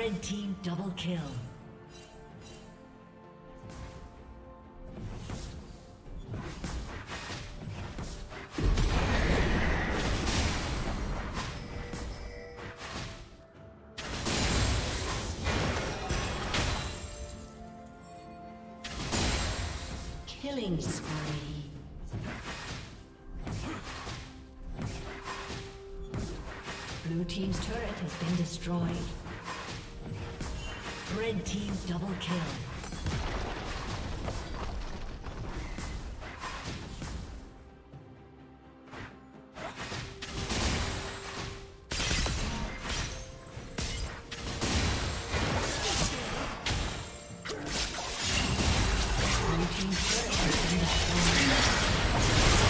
Red team double kill. Killing spree. Blue team's turret has been destroyed. Red team double kill. Team's turret has been destroyed.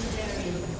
Legendary.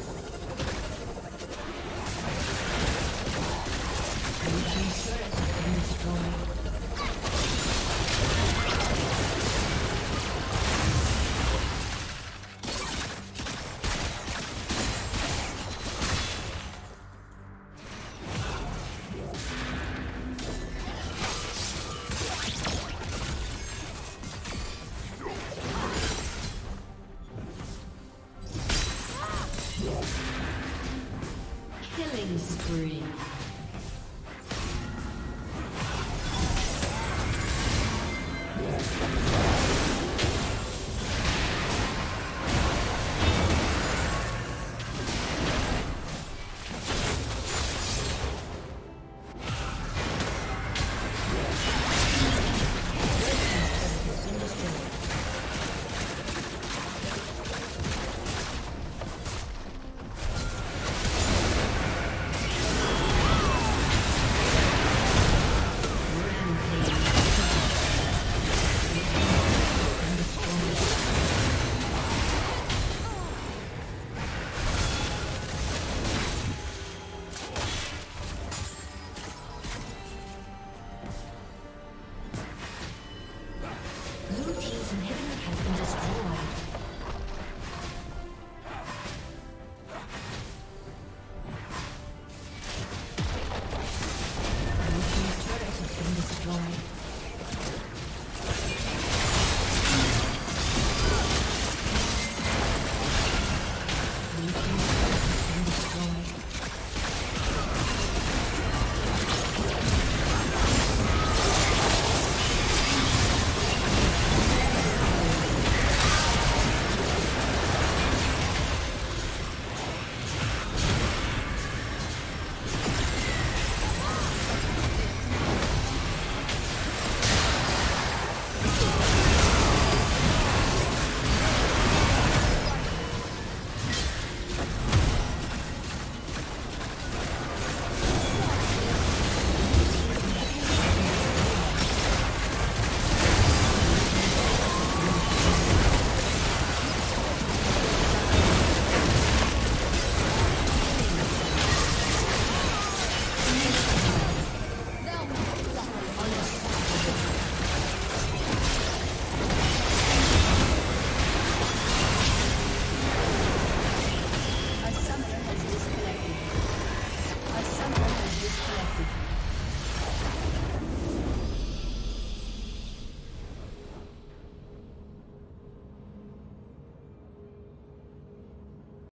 spree.